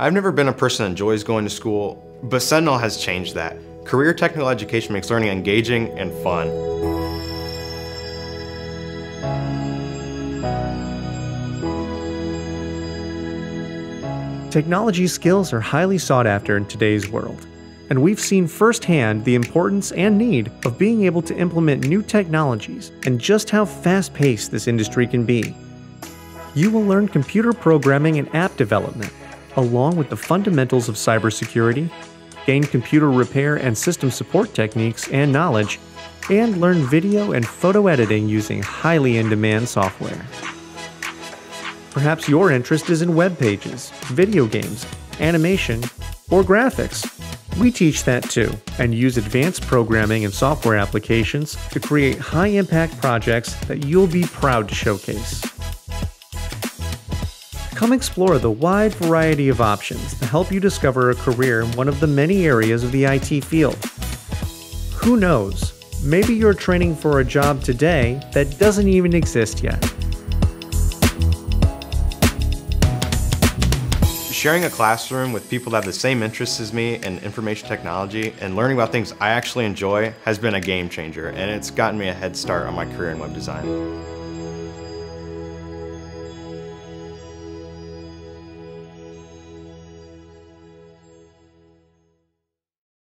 I've never been a person that enjoys going to school, but Sentinel has changed that. Career technical education makes learning engaging and fun. Technology skills are highly sought after in today's world, and we've seen firsthand the importance and need of being able to implement new technologies and just how fast paced this industry can be. You will learn computer programming and app development, along with the fundamentals of cybersecurity, gain computer repair and system support techniques and knowledge, and learn video and photo editing using highly in demand software. Perhaps your interest is in web pages, video games, animation, or graphics. We teach that too, and use advanced programming and software applications to create high impact projects that you'll be proud to showcase. Come explore the wide variety of options to help you discover a career in one of the many areas of the IT field. Who knows? Maybe you're training for a job today that doesn't even exist yet. Sharing a classroom with people that have the same interests as me in information technology and learning about things I actually enjoy has been a game changer and it's gotten me a head start on my career in web design.